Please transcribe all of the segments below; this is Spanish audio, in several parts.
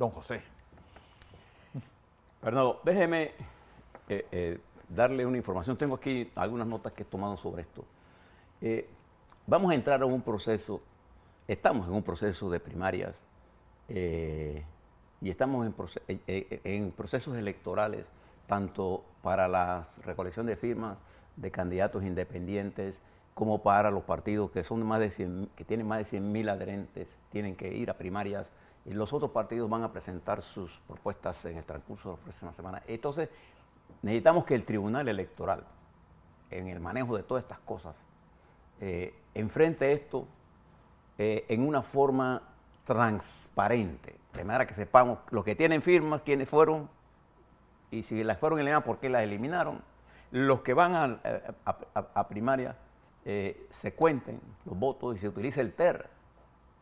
don José. Fernando, déjeme eh, eh, darle una información. Tengo aquí algunas notas que he tomado sobre esto. Eh, vamos a entrar en un proceso, estamos en un proceso de primarias y estamos en, procesos electorales, tanto para la recolección de firmas de candidatos independientes como para los partidos que, son más de 100, que tienen más de 100 mil adherentes, tienen que ir a primarias y los otros partidos van a presentar sus propuestas en el transcurso de las próximas semanas. Entonces, necesitamos que el Tribunal Electoral, en el manejo de todas estas cosas, eh, enfrente esto eh, en una forma transparente, de manera que sepamos los que tienen firmas, quiénes fueron, y si las fueron eliminadas, por qué las eliminaron. Los que van a, a primaria, eh, se cuenten los votos y se utilice el TER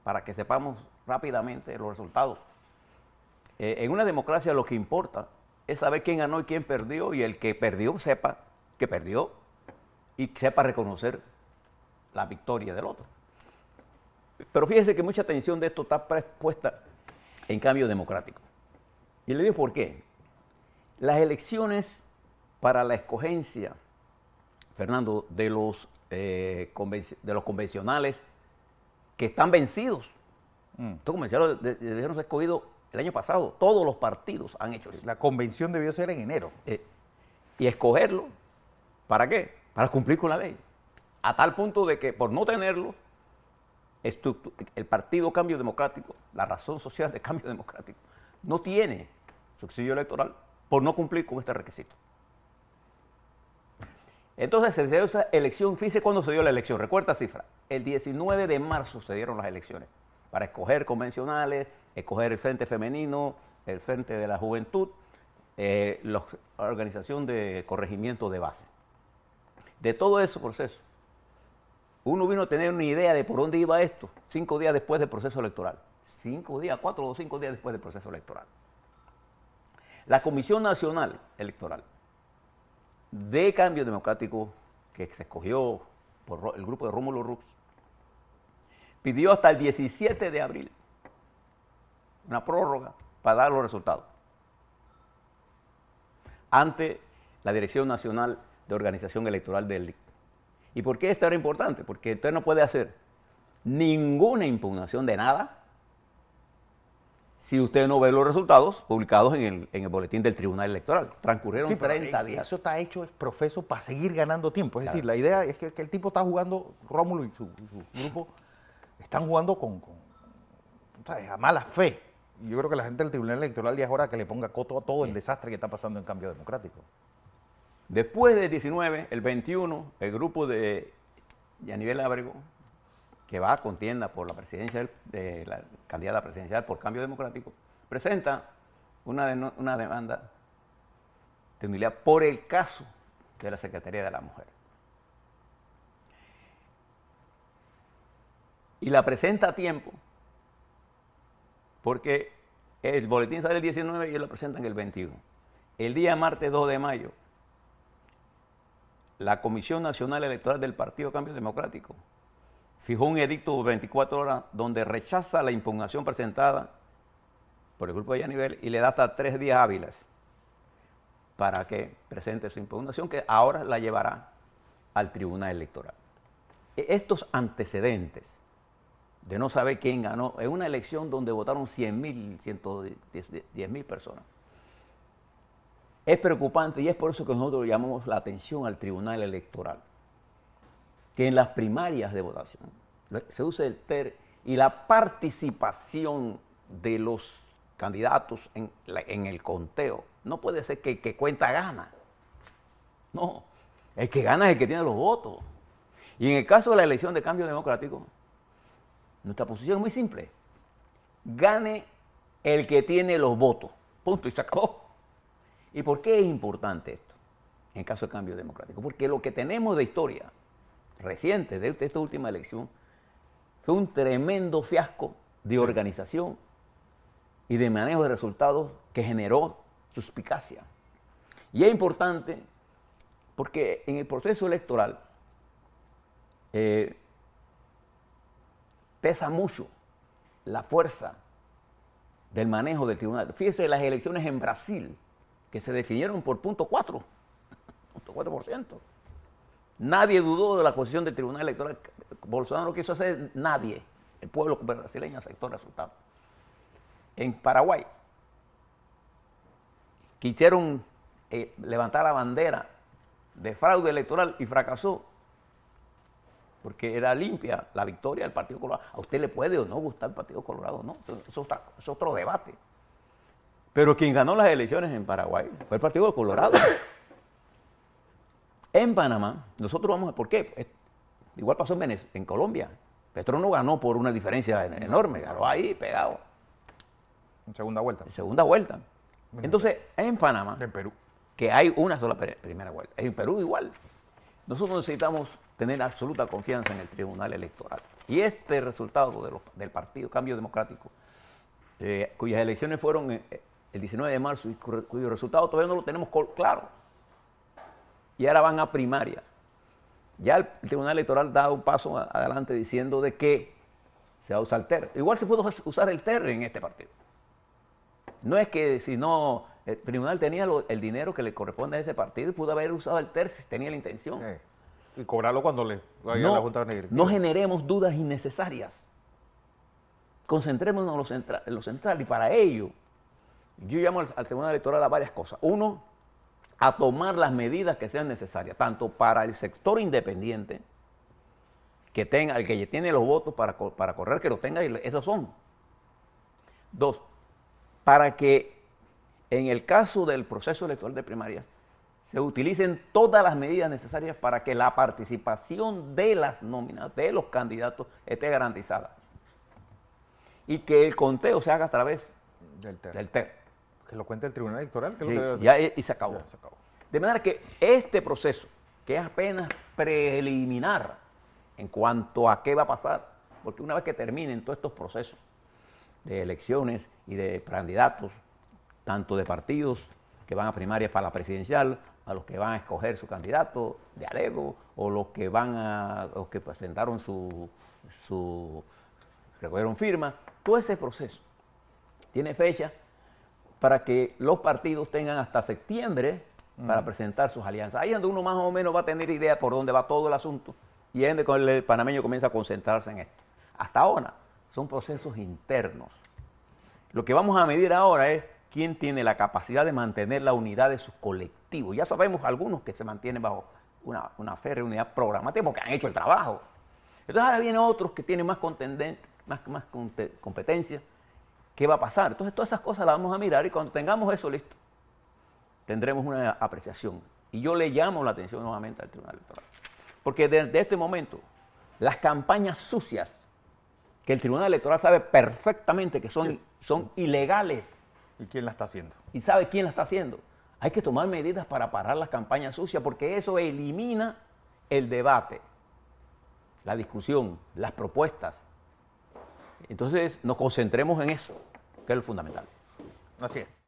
para que sepamos rápidamente los resultados. Eh, en una democracia lo que importa es saber quién ganó y quién perdió y el que perdió sepa que perdió y sepa reconocer la victoria del otro. Pero fíjese que mucha atención de esto está puesta en cambio democrático. Y le digo por qué. Las elecciones para la escogencia, Fernando, de los eh, de los convencionales que están vencidos. Mm. Estos convencionales debieron ser escogidos el año pasado. Todos los partidos han hecho eso. La convención debió ser en enero. Eh, y escogerlo, ¿para qué? Para cumplir con la ley. A tal punto de que por no tenerlo, el Partido Cambio Democrático, la razón social de Cambio Democrático, no tiene subsidio electoral por no cumplir con este requisito. Entonces se dio esa elección, fíjese cuándo se dio la elección, recuerda cifra, el 19 de marzo se dieron las elecciones para escoger convencionales, escoger el Frente Femenino, el Frente de la Juventud, eh, la organización de corregimiento de base. De todo ese proceso, uno vino a tener una idea de por dónde iba esto, cinco días después del proceso electoral. Cinco días, cuatro o cinco días después del proceso electoral. La Comisión Nacional Electoral de cambio democrático que se escogió por el grupo de Rómulo Rux, pidió hasta el 17 de abril una prórroga para dar los resultados ante la Dirección Nacional de Organización Electoral del LIC. ¿Y por qué esto era importante? Porque usted no puede hacer ninguna impugnación de nada si usted no ve los resultados publicados en el, boletín del Tribunal Electoral. Transcurrieron 30 días. Eso está hecho es profeso para seguir ganando tiempo. Es decir, la idea es que, el tipo está jugando, Rómulo y su, grupo, están jugando con, a mala fe. Yo creo que la gente del Tribunal Electoral ya es hora que le ponga coto a todo el desastre que está pasando en cambio democrático. Después del 19, el 21, el grupo de Yanivel Ábrego que va a contienda por la presidencia, de la candidata presidencial por cambio democrático, presenta una, una demanda de unidad por el caso de la Secretaría de la Mujer. Y la presenta a tiempo, porque el boletín sale el 19 y ellos lo presentan el 21. El día martes 2 de mayo, la Comisión Nacional Electoral del Partido Cambio Democrático fijó un edicto de 24 horas donde rechaza la impugnación presentada por el grupo de nivel y le da hasta tres días hábiles para que presente su impugnación, que ahora la llevará al Tribunal Electoral. E, estos antecedentes de no saber quién ganó en una elección donde votaron 100 mil, 110 mil personas, es preocupante y es por eso que nosotros llamamos la atención al Tribunal Electoral que en las primarias de votación se use el TER y la participación de los candidatos en, el conteo. No puede ser que el que cuenta gana. No, el que gana es el que tiene los votos. Y en el caso de la elección de cambio democrático, nuestra posición es muy simple. Gane el que tiene los votos. Punto. Y se acabó. ¿Y por qué es importante esto en caso de cambio democrático? Porque lo que tenemos de historia reciente de esta última elección fue un tremendo fiasco de organización y de manejo de resultados que generó suspicacia. Y es importante porque en el proceso electoral eh, pesa mucho la fuerza del manejo del tribunal. Fíjese las elecciones en Brasil, que se definieron por punto 4, punto 4%. Nadie dudó de la posición del tribunal electoral. Bolsonaro no quiso hacer nadie. El pueblo brasileño aceptó el resultado. En Paraguay, quisieron eh, levantar la bandera de fraude electoral y fracasó porque era limpia la victoria del Partido Colorado. A usted le puede o no gustar el Partido Colorado, no, eso, es otro debate. Pero quien ganó las elecciones en Paraguay fue el Partido Colorado. En Panamá, nosotros vamos a... ¿Por qué? Igual pasó en, Venezuela, en Colombia. Petro no ganó por una diferencia enorme, ganó ahí pegado. En segunda vuelta. En segunda vuelta. Entonces, en Panamá... En Perú. Que hay una sola primera vuelta. En Perú igual. Nosotros necesitamos tener absoluta confianza en el Tribunal Electoral. Y este resultado del Partido Cambio Democrático, eh, cuyas elecciones fueron eh, el 19 de marzo y cuyo resultado todavía no lo tenemos claro, y ahora van a primaria. Ya el Tribunal Electoral da un paso adelante diciendo de que se va a usar el TER. Igual se puede usar el TER en este partido. No es que si no el tribunal tenía el dinero que le corresponde a ese partido y pudo haber usado el TER si tenía la intención. Y cobrarlo cuando le vaya no, a la Junta de No generemos dudas innecesarias. Concentrémonos en lo, central, en lo central y para ello yo llamo al, Tribunal Electoral a varias cosas. Uno, a tomar las medidas que sean necesarias, tanto para el sector independiente, que tenga, el que tiene los votos para, para correr, que lo tenga, y esos son. Dos, para que en el caso del proceso electoral de primarias, se utilicen todas las medidas necesarias para que la participación de las nóminas, de los candidatos, esté garantizada. Y que el conteo se haga a través del TER. Que lo cuente el Tribunal Electoral. ya, y se acabó. se acabó. De manera que este proceso, que es apenas preliminar en cuanto a qué va a pasar, porque una vez que terminen todos estos procesos de elecciones y de candidatos, tanto de partidos que van a primarias para la presidencial, a los que van a escoger su candidato de Aledo, o los que van a, los que presentaron su, su recogieron firma, todo ese proceso tiene fecha para que los partidos tengan hasta septiembre para presentar sus alianzas. Ahí es donde uno más o menos va a tener idea por dónde va todo el asunto y es donde el panameño comienza a concentrarse en esto. Hasta ahora son procesos internos. Lo que vamos a medir ahora es quién tiene la capacidad de mantener la unidad de sus colectivos. Ya sabemos algunos que se mantienen bajo una, una férrea unidad programática porque han hecho el trabajo. Entonces ahora vienen otros que tienen más, más, más competencia. ¿Qué va a pasar? Entonces todas esas cosas las vamos a mirar y cuando tengamos eso listo, tendremos una apreciación. Y yo le llamo la atención nuevamente al Tribunal Electoral. Porque desde este momento, las campañas sucias, que el Tribunal Electoral sabe perfectamente que son, son ilegales, ¿Y quién la está haciendo? ¿Y sabe quién la está haciendo? Hay que tomar medidas para parar las campañas sucias porque eso elimina el debate, la discusión, las propuestas. Entonces nos concentremos en eso, que es lo fundamental. Así es.